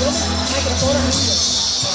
Dios, nuestra Torah de Dios.